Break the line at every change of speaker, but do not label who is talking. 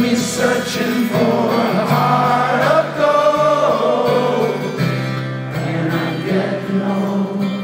me searching for a heart of gold, and I get no.